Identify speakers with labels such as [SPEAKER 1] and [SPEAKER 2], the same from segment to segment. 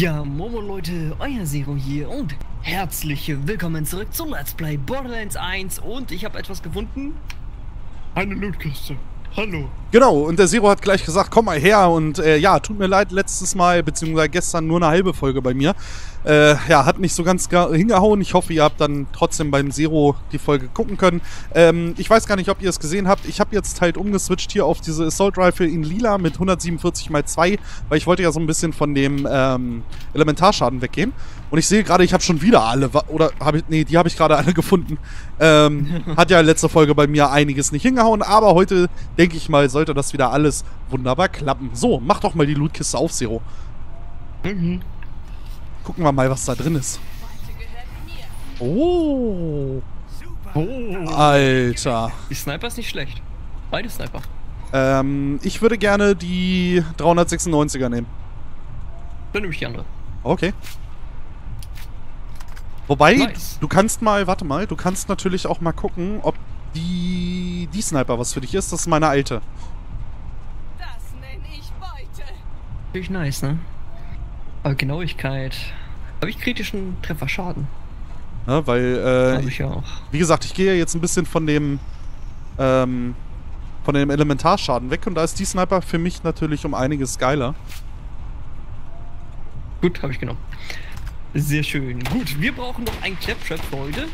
[SPEAKER 1] Ja, Momo Leute, euer Zero hier und herzlich willkommen zurück zu Let's Play Borderlands 1 und ich habe etwas gefunden. Eine Lootkiste. Hallo.
[SPEAKER 2] Genau, und der Zero hat gleich gesagt, komm mal her und äh, ja, tut mir leid, letztes Mal, beziehungsweise gestern nur eine halbe Folge bei mir. Äh, ja, hat nicht so ganz hingehauen. Ich hoffe, ihr habt dann trotzdem beim Zero die Folge gucken können. Ähm, ich weiß gar nicht, ob ihr es gesehen habt. Ich habe jetzt halt umgeswitcht hier auf diese Assault Rifle in lila mit 147 x 2, weil ich wollte ja so ein bisschen von dem ähm, Elementarschaden weggehen. Und ich sehe gerade, ich habe schon wieder alle, oder habe ich, nee, die habe ich gerade alle gefunden. Ähm, hat ja letzte Folge bei mir einiges nicht hingehauen, aber heute, denke ich mal, sollte das wieder alles wunderbar klappen. So, mach doch mal die Lootkiste auf, Zero. Mhm. Gucken wir mal, was da drin ist. Oh. Oh. Alter.
[SPEAKER 1] Die Sniper ist nicht schlecht. Beide Sniper.
[SPEAKER 2] Ähm, ich würde gerne die 396er nehmen.
[SPEAKER 1] Dann nehme ich die andere.
[SPEAKER 2] Okay. Wobei, nice. du kannst mal, warte mal, du kannst natürlich auch mal gucken, ob die, die Sniper was für dich ist. Das ist meine alte.
[SPEAKER 1] Das nenne ich Beute. Natürlich nice, ne? Aber Genauigkeit. Habe ich kritischen Trefferschaden?
[SPEAKER 2] Ja, weil, äh, Hab ich auch. Wie gesagt, ich gehe jetzt ein bisschen von dem, ähm, von dem Elementarschaden weg und da ist die Sniper für mich natürlich um einiges geiler.
[SPEAKER 1] Gut, habe ich genommen. Sehr schön. Gut, wir brauchen noch einen Claptrap für heute.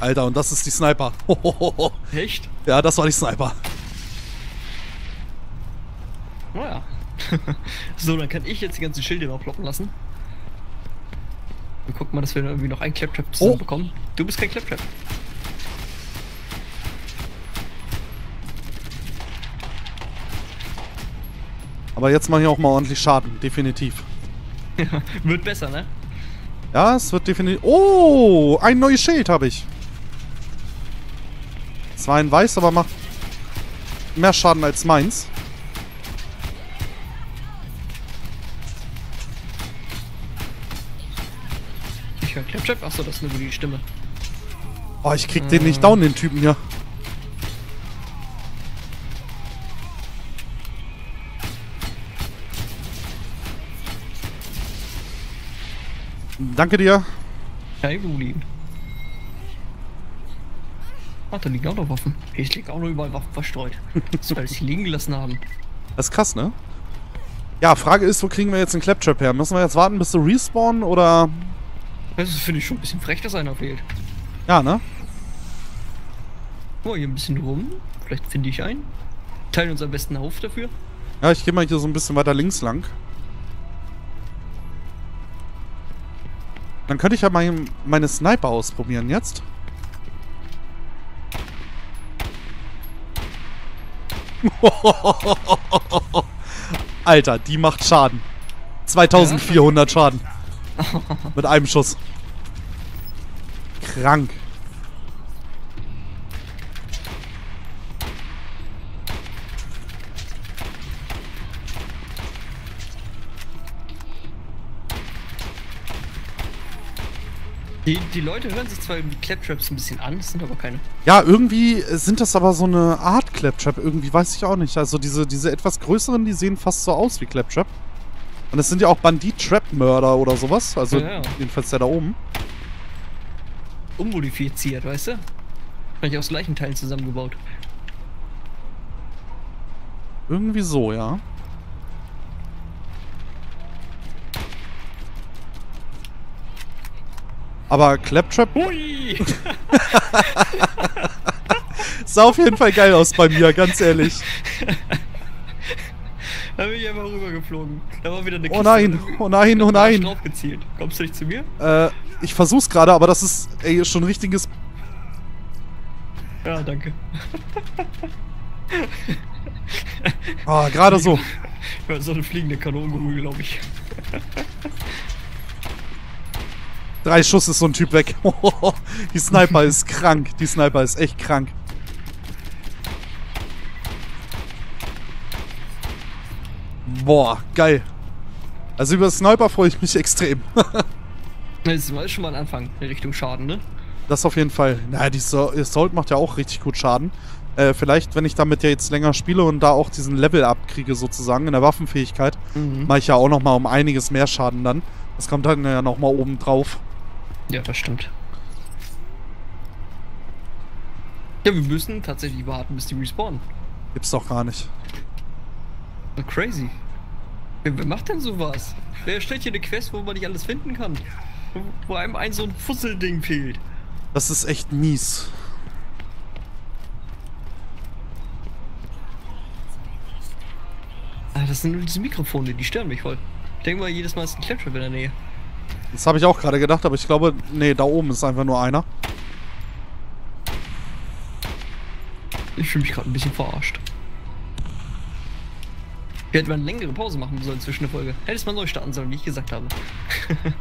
[SPEAKER 2] Alter, und das ist die Sniper.
[SPEAKER 1] Echt?
[SPEAKER 2] Ja, das war die Sniper.
[SPEAKER 1] Naja. so, dann kann ich jetzt die ganzen Schilde noch ploppen lassen. Wir gucken mal, dass wir irgendwie noch einen Claptrap zusammenbekommen. Oh. Du bist kein Claptrap.
[SPEAKER 2] Aber jetzt mache ich auch mal ordentlich Schaden, definitiv.
[SPEAKER 1] Wird besser, ne?
[SPEAKER 2] Ja, es wird definitiv... Oh, ein neues Schild habe ich. Zwar ein weiß, aber macht mehr Schaden als meins.
[SPEAKER 1] Ich höre Claptrap. Achso, das ist nur die Stimme.
[SPEAKER 2] Oh, ich krieg äh. den nicht down, den Typen hier. Danke dir.
[SPEAKER 1] Kein Problem. Ach, da liegen auch noch Waffen. Hier liegen auch noch überall Waffen verstreut. so, weil sie liegen gelassen haben.
[SPEAKER 2] Das ist krass, ne? Ja, Frage ist, wo kriegen wir jetzt den Claptrap her? Müssen wir jetzt warten, bis du respawn oder
[SPEAKER 1] das finde ich schon ein bisschen frech, dass einer fehlt.
[SPEAKER 2] Ja, ne?
[SPEAKER 1] Oh, hier ein bisschen rum. Vielleicht finde ich einen. Teilen uns am besten auf dafür.
[SPEAKER 2] Ja, ich gehe mal hier so ein bisschen weiter links lang. Dann könnte ich ja mal meine Sniper ausprobieren jetzt. Alter, die macht Schaden. 2400 Schaden. Mit einem Schuss. Krank.
[SPEAKER 1] Die, die Leute hören sich zwar irgendwie Claptraps ein bisschen an, sind aber keine.
[SPEAKER 2] Ja, irgendwie sind das aber so eine Art Claptrap. Irgendwie weiß ich auch nicht. Also diese, diese etwas größeren, die sehen fast so aus wie Claptrap. Und das sind ja auch Bandit-Trap-Mörder oder sowas. Also ja, ja. jedenfalls der da oben.
[SPEAKER 1] Ummodifiziert, weißt du? Vielleicht aus gleichen Teilen zusammengebaut.
[SPEAKER 2] Irgendwie so, ja. Aber Claptrap... Sah auf jeden Fall geil aus bei mir, ganz ehrlich.
[SPEAKER 1] Da bin ich einfach rübergeflogen. Da war wieder eine
[SPEAKER 2] oh Kiste. Oh nein, oh nein, oh nein.
[SPEAKER 1] Drauf gezielt. Kommst du nicht zu mir?
[SPEAKER 2] Äh, ich versuch's gerade, aber das ist ey, schon ein richtiges.
[SPEAKER 1] Ja, danke.
[SPEAKER 2] Ah, oh, gerade so.
[SPEAKER 1] So eine fliegende Kanone, glaube ich.
[SPEAKER 2] Drei Schuss ist so ein Typ weg. Die Sniper ist krank. Die Sniper ist echt krank. Boah, geil. Also über Sniper freue ich mich extrem.
[SPEAKER 1] das ist schon mal ein Anfang in Richtung Schaden, ne?
[SPEAKER 2] Das auf jeden Fall. Naja, die Assault macht ja auch richtig gut Schaden. Äh, vielleicht, wenn ich damit ja jetzt länger spiele und da auch diesen Level abkriege sozusagen in der Waffenfähigkeit,
[SPEAKER 1] Mhm.
[SPEAKER 2] mache ich ja auch nochmal um einiges mehr Schaden dann. Das kommt dann ja nochmal oben drauf.
[SPEAKER 1] Ja, das stimmt. Ja, wir müssen tatsächlich warten, bis die respawnen.
[SPEAKER 2] Gibt's doch gar nicht.
[SPEAKER 1] Crazy. Wer, wer macht denn sowas? Wer stellt hier eine Quest, wo man nicht alles finden kann? Wo, wo einem ein so ein Fusselding fehlt.
[SPEAKER 2] Das ist echt mies.
[SPEAKER 1] Ah, das sind nur diese Mikrofone, die stören mich voll. Ich denke mal, jedes Mal ist ein Claptrap in der Nähe.
[SPEAKER 2] Das habe ich auch gerade gedacht, aber ich glaube, nee, da oben ist einfach nur einer.
[SPEAKER 1] Ich fühle mich gerade ein bisschen verarscht. Wir hätten mal eine längere Pause machen sollen zwischen der Folge. Hättest mal neu starten sollen, wie ich gesagt habe.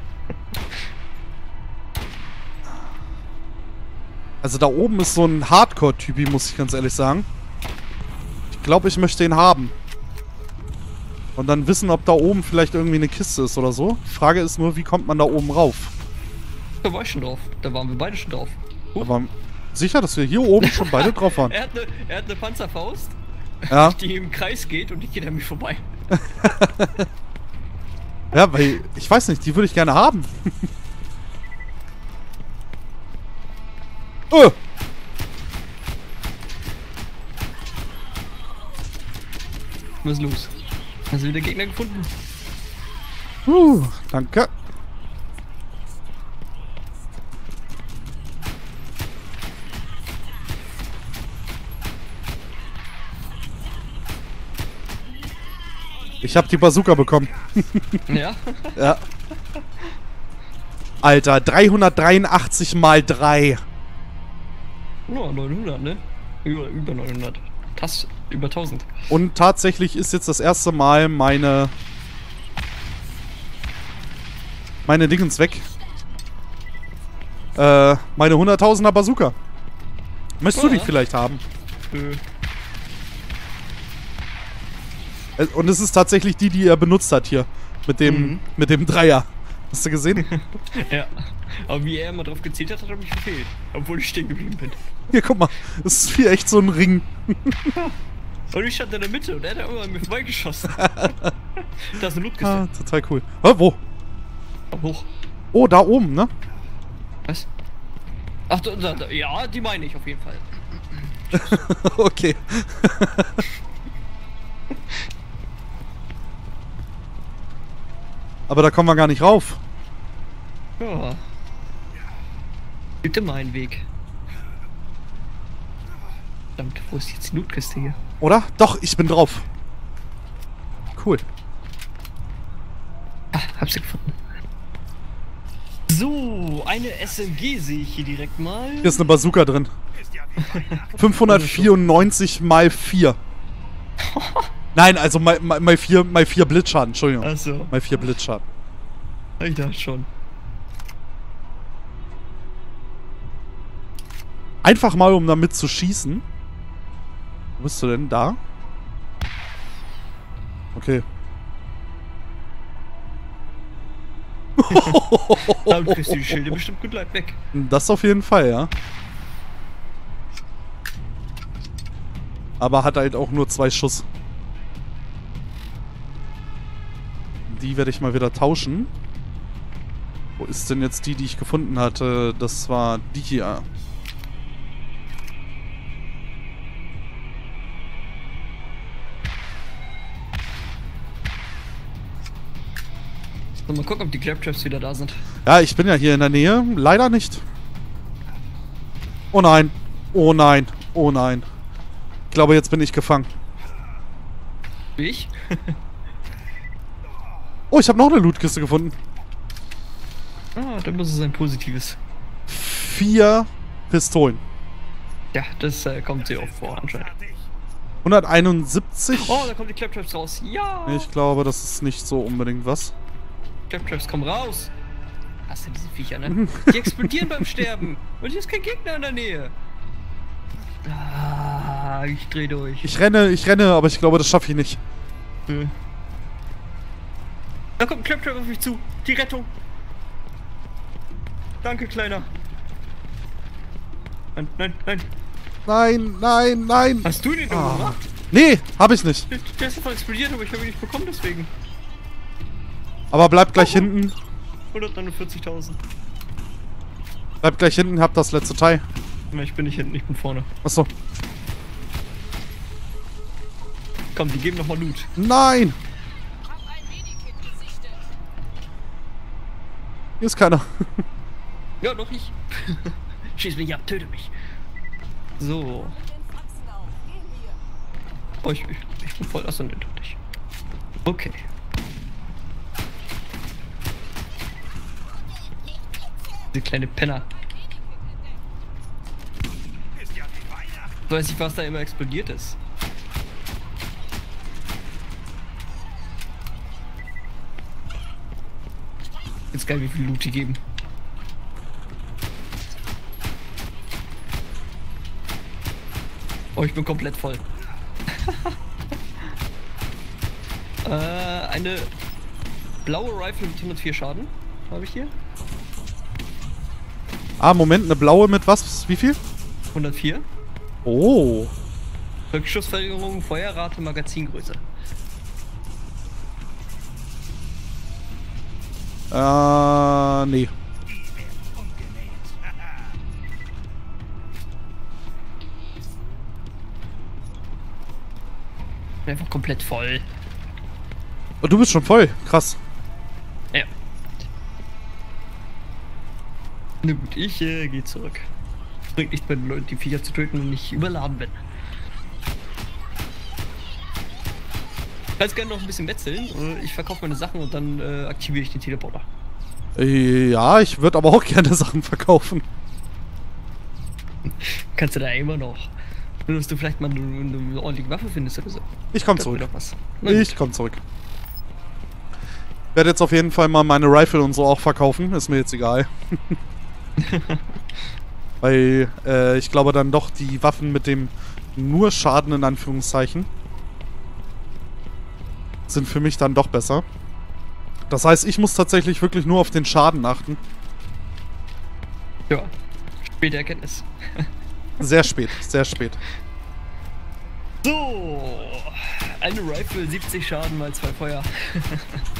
[SPEAKER 2] Also da oben ist so ein Hardcore-Typi, muss ich ganz ehrlich sagen. Ich glaube, ich möchte ihn haben. Und dann wissen, ob da oben vielleicht irgendwie eine Kiste ist oder so. Frage ist nur, wie kommt man da oben rauf?
[SPEAKER 1] Da war ich schon drauf. Da waren wir beide schon drauf. Huch.
[SPEAKER 2] Aber sicher, dass wir hier oben schon beide drauf waren.
[SPEAKER 1] Er hat eine, er hat eine Panzerfaust,
[SPEAKER 2] Ja,
[SPEAKER 1] die im Kreis geht und die geht an mir vorbei.
[SPEAKER 2] ja, weil ich weiß nicht, die würde ich gerne haben. äh,
[SPEAKER 1] Was ist los? Hast du wieder Gegner gefunden?
[SPEAKER 2] uh, danke. Ich habe die Bazooka bekommen.
[SPEAKER 1] Ja.
[SPEAKER 2] Ja. Alter, 383 mal 3.
[SPEAKER 1] Nur 900, ne? Über, über 900. Tas über 1000.
[SPEAKER 2] Und tatsächlich ist jetzt das erste Mal meine meine Dingens weg. Äh, meine 100.000er Bazooka. Möchtest du
[SPEAKER 1] Ja.
[SPEAKER 2] die vielleicht haben?
[SPEAKER 1] Äh,
[SPEAKER 2] Äh, Und es ist tatsächlich die, die er benutzt hat hier. Mit dem,
[SPEAKER 1] Mhm.
[SPEAKER 2] mit dem Dreier. Hast du gesehen?
[SPEAKER 1] ja. Aber wie er immer drauf gezielt hat, hat er mich verfehlt. Obwohl ich stehen geblieben bin.
[SPEAKER 2] Hier, guck mal. Das ist wie echt so ein Ring.
[SPEAKER 1] Und ich stand in der Mitte und er hat da immer an mir vorbeigeschossen. da ist eine Lootkiste.
[SPEAKER 2] Ah, total cool. Hä, wo?
[SPEAKER 1] Hoch.
[SPEAKER 2] Oh, da oben, ne?
[SPEAKER 1] Was? Ach, da, da, da, ja, die meine ich auf jeden Fall.
[SPEAKER 2] okay. Aber da kommen wir gar nicht rauf.
[SPEAKER 1] Ja. Gibt immer einen Weg. Verdammt, wo ist jetzt die Lootkiste hier?
[SPEAKER 2] Oder? Doch, ich bin drauf. Cool.
[SPEAKER 1] Ah, hab sie gefunden. So, eine SMG sehe ich hier direkt mal.
[SPEAKER 2] Hier ist eine Bazooka drin. 594 mal 4. Nein, also mal, mal, mal, 4, mal 4 Blitzschaden, Entschuldigung.
[SPEAKER 1] Achso,
[SPEAKER 2] Mal 4 Blitzschaden.
[SPEAKER 1] ich dachte schon.
[SPEAKER 2] Einfach mal, um damit zu schießen. Wo bist du denn? Da? Okay.
[SPEAKER 1] Damit kriegst du die Schilde bestimmt gut leicht weg.
[SPEAKER 2] Das auf jeden Fall, ja. Aber hat halt auch nur zwei Schuss. Die werde ich mal wieder tauschen. Wo ist denn jetzt die, die ich gefunden hatte? Das war die hier.
[SPEAKER 1] So, mal gucken, ob die Claptraps wieder da sind.
[SPEAKER 2] Ja, ich bin ja hier in der Nähe. Leider nicht. Oh nein. Oh nein. Oh nein. Ich glaube, jetzt bin ich gefangen.
[SPEAKER 1] Ich?
[SPEAKER 2] Oh, ich habe noch eine Lootkiste gefunden.
[SPEAKER 1] ah, dann muss es ein positives.
[SPEAKER 2] Vier Pistolen.
[SPEAKER 1] Ja, das äh, kommt sehr oft vor anscheinend.
[SPEAKER 2] 171.
[SPEAKER 1] Oh, da kommen die Claptraps raus. Ja!
[SPEAKER 2] Ich glaube, das ist nicht so unbedingt was.
[SPEAKER 1] Claptraps, komm raus! Hast du diese Viecher, ne? Die explodieren beim Sterben. Und hier ist kein Gegner in der Nähe. Ah, ich dreh durch.
[SPEAKER 2] Ich renne, ich renne, aber ich glaube, das schaffe ich nicht.
[SPEAKER 1] Äh. Da kommt ein Claptrap auf mich zu. Die Rettung. Danke, Kleiner. Nein, nein, nein.
[SPEAKER 2] Nein, nein, nein.
[SPEAKER 1] Hast du den
[SPEAKER 2] Ah.
[SPEAKER 1] gemacht?
[SPEAKER 2] Nee, hab ich nicht.
[SPEAKER 1] Der- Der ist einfach explodiert, aber ich habe ihn nicht bekommen deswegen.
[SPEAKER 2] Aber bleib gleich hinten.
[SPEAKER 1] 149.000.
[SPEAKER 2] Bleib gleich hinten, hab das letzte Teil.
[SPEAKER 1] Na, Ich bin nicht hinten, ich bin vorne.
[SPEAKER 2] Achso.
[SPEAKER 1] Komm, die geben nochmal Loot.
[SPEAKER 2] Nein! Hier ist keiner.
[SPEAKER 1] Ja, doch ich. Schieß mich ab, töte mich. So. Oh, ich, ich, bin voll. Achso, ne, doch nicht. Okay. Diese kleine Penner. Ich weiß nicht, was da immer explodiert ist. Ist geil, wie viel Loot die geben. Oh, ich bin komplett voll. äh, eine blaue Rifle mit 104 Schaden. Habe ich hier?
[SPEAKER 2] Ah, Moment, eine blaue mit was? Wie viel?
[SPEAKER 1] 104.
[SPEAKER 2] Oh.
[SPEAKER 1] Rückschussverringerung, Feuerrate, Magazingröße.
[SPEAKER 2] Äh, nee.
[SPEAKER 1] Bin Einfach komplett voll.
[SPEAKER 2] Oh, du bist schon voll. Krass.
[SPEAKER 1] Na gut, ich äh, gehe zurück. Bringt nichts, wenn Leute die Viecher zu töten und ich überladen bin. Ich kann gerne noch ein bisschen wetzeln. Äh, Ich verkaufe meine Sachen und dann äh, aktiviere ich den Teleporter.
[SPEAKER 2] Äh, Ja, ich würde aber auch gerne Sachen verkaufen.
[SPEAKER 1] Kannst du da immer noch. Nur, dass du vielleicht mal eine, eine ordentliche Waffe findest oder so.
[SPEAKER 2] Ich komm zurück. Ich komm zurück. Werde jetzt auf jeden Fall mal meine Rifle und so auch verkaufen. Ist mir jetzt egal. Weil äh, ich glaube dann doch die Waffen mit dem nur Schaden in Anführungszeichen sind für mich dann doch besser. Das heißt, ich muss tatsächlich wirklich nur auf den Schaden achten.
[SPEAKER 1] Ja. Späte Erkenntnis.
[SPEAKER 2] Sehr spät, sehr spät.
[SPEAKER 1] So. Eine Rifle, 70 Schaden mal zwei Feuer.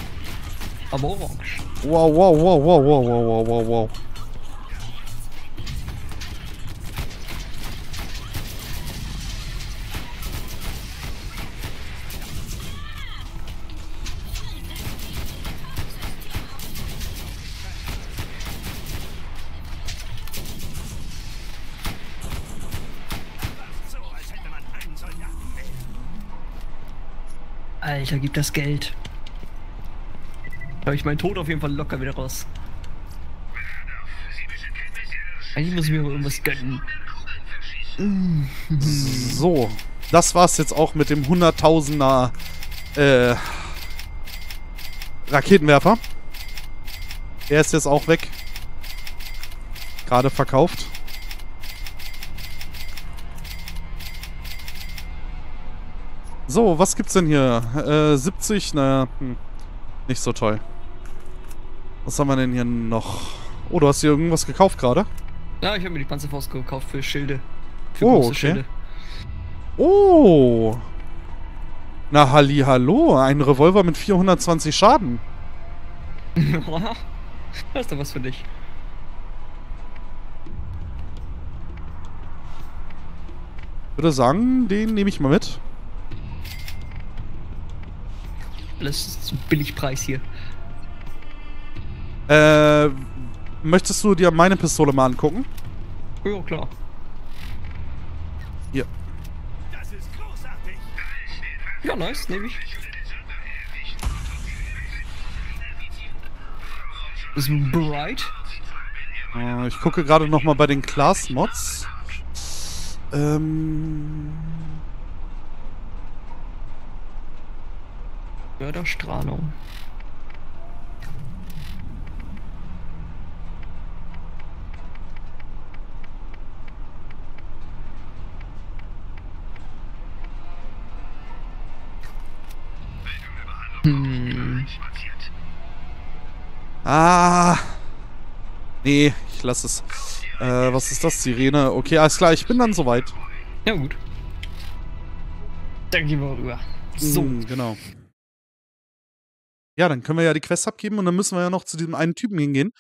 [SPEAKER 1] Aber orange.
[SPEAKER 2] Wow, wow, wow, wow, wow, wow, wow, wow, wow.
[SPEAKER 1] Alter, gib das Geld. Da habe ich meinen Tod auf jeden Fall locker wieder raus. Eigentlich muss ich mir mal irgendwas gönnen.
[SPEAKER 2] So, das war's jetzt auch mit dem 100.000er äh, Raketenwerfer. Der ist jetzt auch weg. Gerade verkauft. So, was gibt's denn hier? Äh, 70? Naja, hm, nicht so toll. Was haben wir denn hier noch? Oh, du hast hier irgendwas gekauft gerade?
[SPEAKER 1] Ja, ich habe mir die Panzerfaust gekauft für Schilde. Für
[SPEAKER 2] Oh, okay.
[SPEAKER 1] Schilde.
[SPEAKER 2] Oh. Na, halli, hallo. Ein Revolver mit 420 Schaden.
[SPEAKER 1] das ist doch was für dich.
[SPEAKER 2] würde sagen, den nehme ich mal mit.
[SPEAKER 1] Alles ist zu Billigpreis hier.
[SPEAKER 2] Äh, möchtest du dir meine Pistole mal angucken?
[SPEAKER 1] Ja, klar.
[SPEAKER 2] Hier.
[SPEAKER 1] Ja, nice, nehme ich. Das ist bright.
[SPEAKER 2] Äh, ich gucke gerade noch mal bei den Class-Mods. Ähm...
[SPEAKER 1] Förderstrahlung. Hm.
[SPEAKER 2] Ah. Nee, ich lasse es. Äh, was ist das? Sirene. Okay, alles klar, ich bin dann soweit.
[SPEAKER 1] Ja, gut. Dann gehen wir rüber. So.
[SPEAKER 2] Mm, genau. Ja, dann können wir ja die Quest abgeben und dann müssen wir ja noch zu diesem einen Typen hingehen.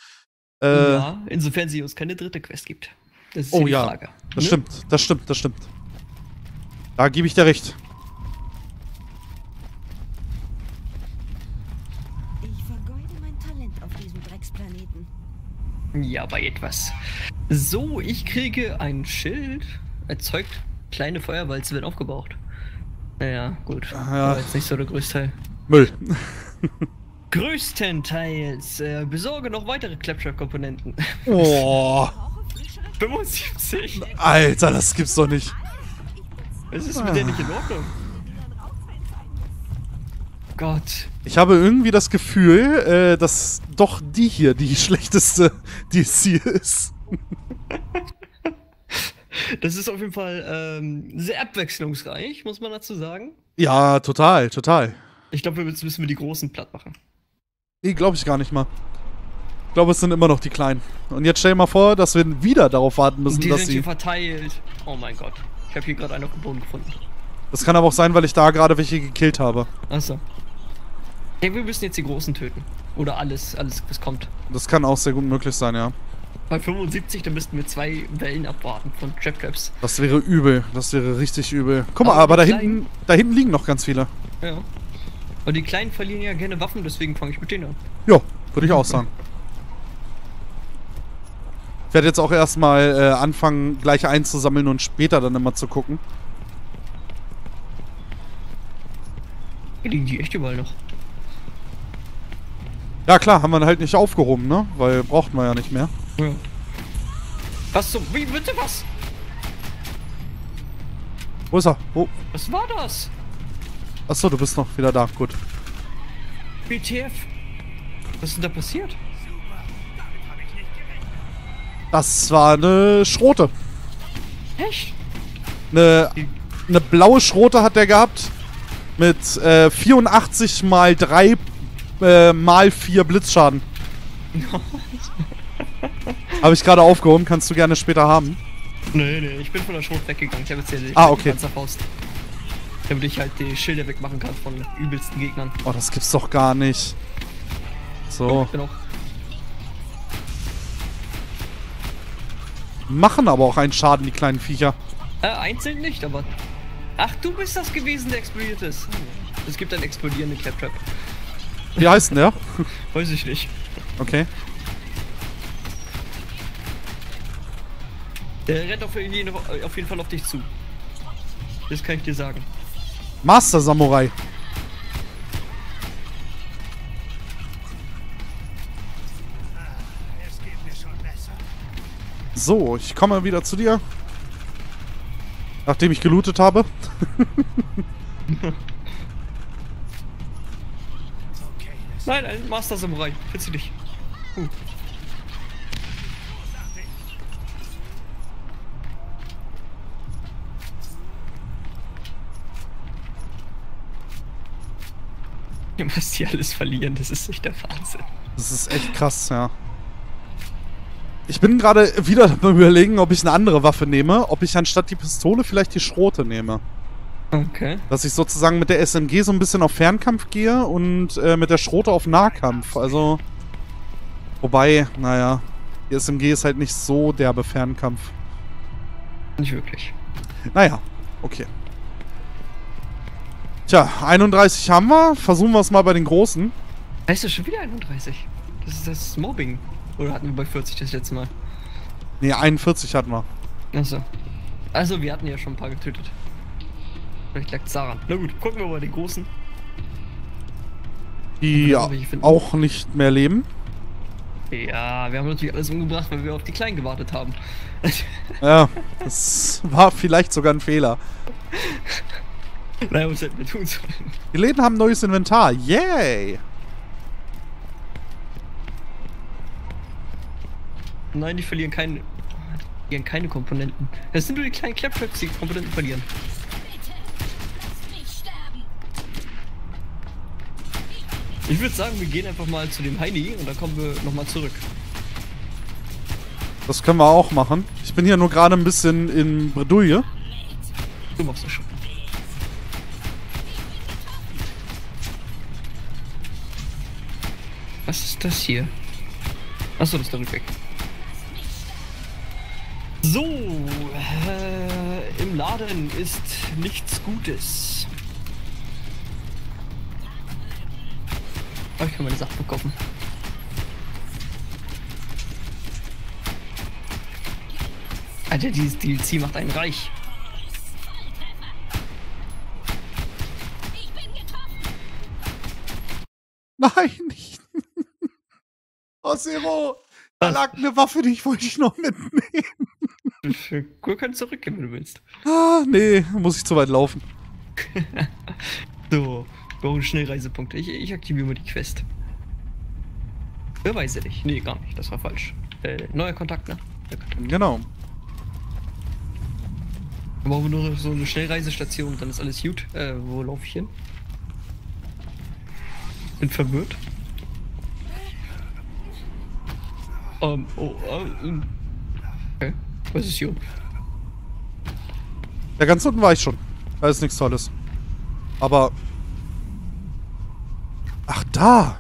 [SPEAKER 2] Äh,
[SPEAKER 1] ja, insofern sie uns keine dritte Quest gibt. Das ist
[SPEAKER 2] Oh
[SPEAKER 1] die
[SPEAKER 2] ja,
[SPEAKER 1] Frage.
[SPEAKER 2] Das
[SPEAKER 1] Ne?
[SPEAKER 2] stimmt, das stimmt, das stimmt. Da gebe ich dir recht.
[SPEAKER 3] Ich vergeude mein Talent auf diesem Drecksplaneten.
[SPEAKER 1] Ja, bei etwas. So, ich kriege ein Schild. Erzeugt kleine Feuerwalze werden aufgebraucht. Naja, gut.
[SPEAKER 2] Ja.
[SPEAKER 1] War jetzt nicht so der größte Teil.
[SPEAKER 2] Müll.
[SPEAKER 1] Größtenteils. Äh, besorge noch weitere Claptrap-Komponenten.
[SPEAKER 2] Oh,
[SPEAKER 4] Brauche frischere
[SPEAKER 1] 75.
[SPEAKER 2] Alter, das gibt's doch nicht.
[SPEAKER 1] Was ist mit der nicht in Ordnung? Gott.
[SPEAKER 2] Ich habe irgendwie das Gefühl, äh, dass doch die hier die schlechteste DLC ist.
[SPEAKER 1] Das ist auf jeden Fall ähm, sehr abwechslungsreich, muss man dazu sagen.
[SPEAKER 2] Ja, total, total.
[SPEAKER 1] Ich glaube, jetzt müssen wir die großen platt machen.
[SPEAKER 2] Nee, glaube ich gar nicht mal. Ich glaube, es sind immer noch die Kleinen. Und jetzt stell dir mal vor, dass wir wieder darauf warten müssen,
[SPEAKER 1] die
[SPEAKER 2] dass
[SPEAKER 1] sind
[SPEAKER 2] sie.
[SPEAKER 1] hier verteilt. Oh mein Gott. Ich habe hier gerade einen auf dem Boden gefunden.
[SPEAKER 2] Das kann aber auch sein, weil ich da gerade welche gekillt habe.
[SPEAKER 1] Achso. Ja, wir müssen jetzt die Großen töten. Oder alles, alles, was kommt.
[SPEAKER 2] Das kann auch sehr gut möglich sein, ja.
[SPEAKER 1] Bei 75, da müssten wir zwei Wellen abwarten von Trap Traps.
[SPEAKER 2] Das wäre übel. Das wäre richtig übel. Guck mal,
[SPEAKER 1] Aber
[SPEAKER 2] aber da
[SPEAKER 1] die
[SPEAKER 2] hinten, da hinten liegen noch ganz viele.
[SPEAKER 1] Ja. Und die Kleinen verlieren ja gerne Waffen, deswegen fange ich mit denen an.
[SPEAKER 2] Ja, würde ich auch sagen. Ich werde jetzt auch erstmal äh, anfangen, gleich einzusammeln und später dann immer zu gucken.
[SPEAKER 1] Hier liegen die echt überall noch.
[SPEAKER 2] Ja klar, haben wir halt nicht aufgehoben, ne? Weil braucht man ja nicht mehr.
[SPEAKER 1] Ja. Was zum. Wie bitte was?
[SPEAKER 2] Wo ist er? Wo?
[SPEAKER 1] Was war das?
[SPEAKER 2] Achso, du bist noch wieder da. Gut.
[SPEAKER 1] BTF? Was ist denn da passiert?
[SPEAKER 2] Das war eine Schrote.
[SPEAKER 1] Echt?
[SPEAKER 2] Eine, eine blaue Schrote hat der gehabt. Mit äh, 84 mal 3 äh, mal 4 Blitzschaden. Habe ich gerade aufgehoben, kannst du gerne später haben.
[SPEAKER 1] Nee, nee, ich bin von der Schrot weggegangen. Ich habe jetzt hier die
[SPEAKER 2] Ah, okay.
[SPEAKER 1] Panzerfaust. Damit ich halt die Schilder wegmachen kann von übelsten Gegnern.
[SPEAKER 2] Oh, das gibt's doch gar nicht. So.
[SPEAKER 1] Auch.
[SPEAKER 2] Machen aber auch einen Schaden, die kleinen Viecher.
[SPEAKER 1] Äh, einzeln nicht, aber. Ach, du bist das gewesen, der explodiert ist. Es gibt einen explodierenden Claptrap.
[SPEAKER 2] Wie heißt denn der?
[SPEAKER 1] Weiß ich nicht.
[SPEAKER 2] Okay.
[SPEAKER 1] Der rennt auf jeden, auf jeden Fall auf dich zu. Das kann ich dir sagen.
[SPEAKER 2] Master Samurai. So, ich komme wieder zu dir. Nachdem ich gelootet habe.
[SPEAKER 1] Nein, ein Master Samurai. Findest dich. Uh. Was die alles verlieren, das ist echt der Wahnsinn.
[SPEAKER 2] Das ist echt krass, ja. Ich bin gerade wieder beim überlegen, ob ich eine andere Waffe nehme. Ob ich anstatt die Pistole vielleicht die Schrote nehme.
[SPEAKER 1] Okay.
[SPEAKER 2] Dass ich sozusagen mit der SMG so ein bisschen auf Fernkampf gehe und äh, mit der Schrote auf Nahkampf. Also. Wobei, naja, die SMG ist halt nicht so derbe Fernkampf.
[SPEAKER 1] Nicht wirklich.
[SPEAKER 2] Naja, okay. Tja, 31 haben wir. Versuchen wir es mal bei den Großen.
[SPEAKER 1] Weißt du, schon wieder 31. Das ist das Mobbing. Oder hatten wir bei 40 das letzte Mal?
[SPEAKER 2] Ne, 41 hatten wir.
[SPEAKER 1] Achso. Also, wir hatten ja schon ein paar getötet. Vielleicht lag es daran. Na gut, gucken wir mal den großen.
[SPEAKER 2] Die
[SPEAKER 1] Ja,
[SPEAKER 2] auch nicht mehr leben.
[SPEAKER 1] Ja, wir haben natürlich alles umgebracht, weil wir auf die Kleinen gewartet haben.
[SPEAKER 2] Ja, das war vielleicht sogar ein Fehler.
[SPEAKER 1] naja, was hätten wir tun sollen?
[SPEAKER 2] Die Läden haben neues Inventar. Yay!
[SPEAKER 1] Nein, die verlieren keine. Die verlieren keine Komponenten. Das sind nur die kleinen Claptraps, die Komponenten verlieren. Ich würde sagen, wir gehen einfach mal zu dem Heini und dann kommen wir nochmal zurück.
[SPEAKER 2] Das können wir auch machen. Ich bin hier nur gerade ein bisschen in Bredouille.
[SPEAKER 1] Du machst das schon. Was ist das hier? Achso, das ist der Rückweg. So, äh, im Laden ist nichts Gutes. Aber ich kann meine Sachen verkaufen. Alter, dieses DLC macht einen reich.
[SPEAKER 2] Zero. Da lag eine Waffe, die ich wollte ich noch mitnehmen.
[SPEAKER 1] Wir können zurückgehen, wenn du willst.
[SPEAKER 2] Ah, nee, muss ich zu weit laufen.
[SPEAKER 1] So, brauche Schnellreisepunkte. Ich, ich aktiviere mal die Quest. Beweise dich. Nee, gar nicht. Das war falsch. Äh, neuer Kontakt, ne? Kontakt.
[SPEAKER 2] Genau.
[SPEAKER 1] Dann brauchen wir nur so eine Schnellreisestation und dann ist alles gut. Äh, wo laufe ich hin? Bin verwirrt. Ähm, oh, ähm. Okay. Was ist hier?
[SPEAKER 2] Ja, ganz unten war ich schon. Da ist nichts Tolles. Aber. Ach, da.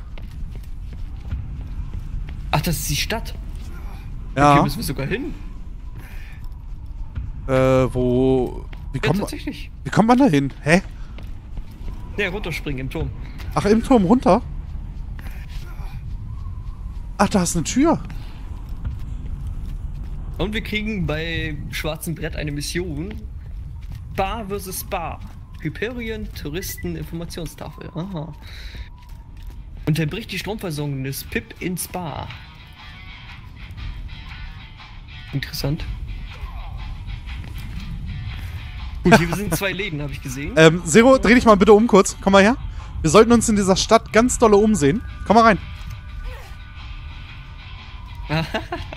[SPEAKER 1] Ach, das ist die Stadt.
[SPEAKER 2] Ja.
[SPEAKER 1] Hier müssen wir sogar hin.
[SPEAKER 2] Äh, wo. Wie
[SPEAKER 1] Ja,
[SPEAKER 2] kommt, man, wie kommt man da hin? Hä?
[SPEAKER 1] Ja, runterspringen im Turm.
[SPEAKER 2] Ach, im Turm runter? Ach, da ist eine Tür.
[SPEAKER 1] Und wir kriegen bei Schwarzen Brett eine Mission. Bar vs. Bar. Hyperion Touristen Informationstafel. Aha. Unterbricht die Stromversorgung des PIP ins Bar. Interessant. Gut, hier sind zwei Läden, habe ich gesehen.
[SPEAKER 2] Ähm, Zero, dreh dich mal bitte um kurz. Komm mal her. Wir sollten uns in dieser Stadt ganz dolle umsehen. Komm mal rein.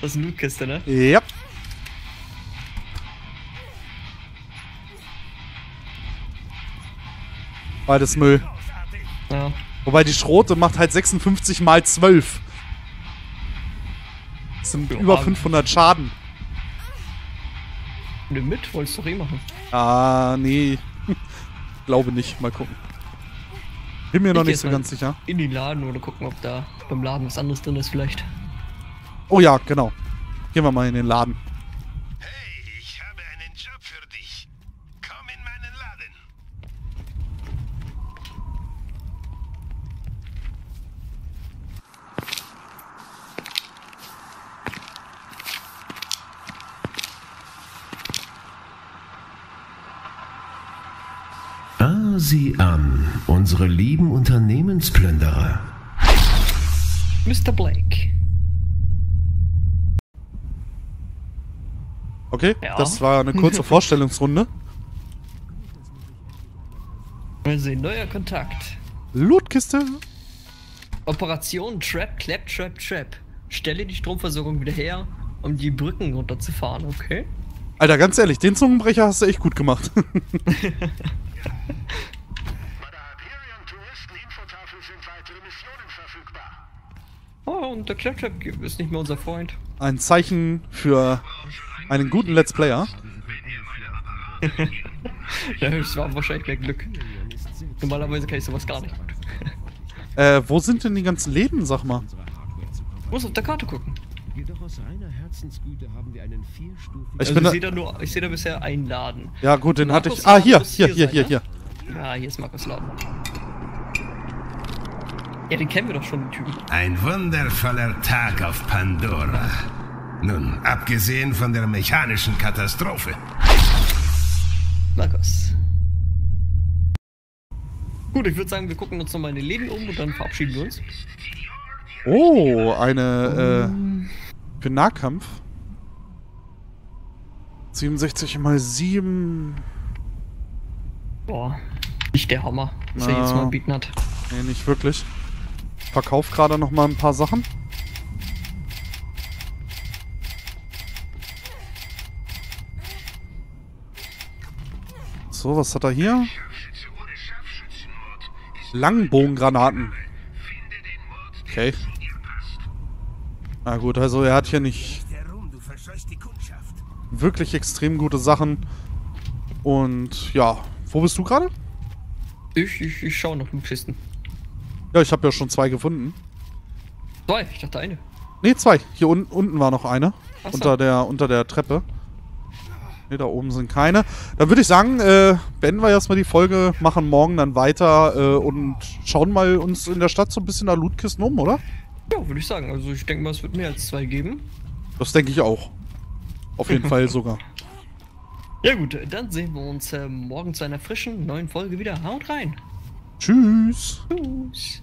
[SPEAKER 1] Das ist eine Lootkiste, ne?
[SPEAKER 2] Ja. Beides Müll.
[SPEAKER 1] Ja.
[SPEAKER 2] Wobei die Schrote macht halt 56 mal 12. Das sind
[SPEAKER 1] Ja.
[SPEAKER 2] über 500 Schaden.
[SPEAKER 1] Nimm mit, wolltest du doch eh machen.
[SPEAKER 2] Ah, nee. Glaube nicht. Mal gucken. Bin mir noch
[SPEAKER 1] Ich geh
[SPEAKER 2] nicht so ganz sicher.
[SPEAKER 1] In den Laden oder gucken, ob da beim Laden was anderes drin ist vielleicht.
[SPEAKER 2] Oh ja, genau. Gehen wir mal in den Laden.
[SPEAKER 5] Hey, ich habe einen Job für dich. Komm in meinen Laden.
[SPEAKER 6] Ah, sieh an, unsere lieben Unternehmensplünderer.
[SPEAKER 1] Mr. Blake.
[SPEAKER 2] Okay,
[SPEAKER 1] Ja.
[SPEAKER 2] das war eine kurze Vorstellungsrunde.
[SPEAKER 1] Mal sehen, neuer Kontakt.
[SPEAKER 2] Lootkiste.
[SPEAKER 1] Operation Trap, Clap, Trap, Trap. Stelle die Stromversorgung wieder her, um die Brücken runterzufahren, okay?
[SPEAKER 2] Alter, ganz ehrlich, den Zungenbrecher hast du echt gut gemacht.
[SPEAKER 1] Oh, und der Clap, Trap ist nicht mehr unser Freund.
[SPEAKER 2] Ein Zeichen für einen guten Let's Player.
[SPEAKER 1] Ja, das war wahrscheinlich mehr Glück. Normalerweise kann ich sowas gar nicht.
[SPEAKER 2] Äh, wo sind denn die ganzen Läden, sag mal?
[SPEAKER 1] Ich muss auf der Karte gucken.
[SPEAKER 6] Jedoch aus reiner Herzensgüte haben wir einen vierstufigen...
[SPEAKER 2] Ich
[SPEAKER 1] also ich sehe da nur, ich sehe da bisher einen Laden.
[SPEAKER 2] ja gut, den hatte
[SPEAKER 1] Markus
[SPEAKER 2] ich. Ah, hier, hier,
[SPEAKER 1] hier
[SPEAKER 2] hier, hier,
[SPEAKER 1] ne?
[SPEAKER 2] hier.
[SPEAKER 1] Ja, hier ist Markus Laden. Ja, den kennen wir doch schon, den Typen.
[SPEAKER 5] Ein wundervoller Tag auf Pandora. Nun, abgesehen von der mechanischen Katastrophe.
[SPEAKER 1] Markus. Gut, ich würde sagen, wir gucken uns nochmal in den Läden um und dann verabschieden wir uns.
[SPEAKER 2] Oh, eine, äh, für Nahkampf. 67 mal 7.
[SPEAKER 1] Boah, nicht der Hammer, was er
[SPEAKER 2] Na.
[SPEAKER 1] jetzt mal bieten hat.
[SPEAKER 2] Nee, nicht wirklich. Ich verkauf gerade noch mal ein paar Sachen. So, was hat er hier? Langbogengranaten. Okay. Na gut, also er hat hier nicht wirklich extrem gute Sachen. Und ja, wo bist du gerade?
[SPEAKER 1] Ich, ich, ich schaue noch Kisten.
[SPEAKER 2] Ja, ich habe ja schon zwei gefunden.
[SPEAKER 1] Zwei, ich dachte eine.
[SPEAKER 2] Ne, zwei. Hier un unten war noch eine.
[SPEAKER 1] Ach so.
[SPEAKER 2] Unter der, unter der Treppe. Ne, da oben sind keine. Dann würde ich sagen, äh, beenden wir erstmal die Folge, machen morgen dann weiter äh, und schauen mal uns in der Stadt so ein bisschen nach Lootkisten um, oder?
[SPEAKER 1] Ja, würde ich sagen. Also ich denke mal, es wird mehr als zwei geben.
[SPEAKER 2] Das denke ich auch. Auf jeden Fall sogar.
[SPEAKER 1] Ja gut, dann sehen wir uns äh, morgen zu einer frischen neuen Folge wieder. Haut rein.
[SPEAKER 2] Tschüss.
[SPEAKER 1] Tschüss.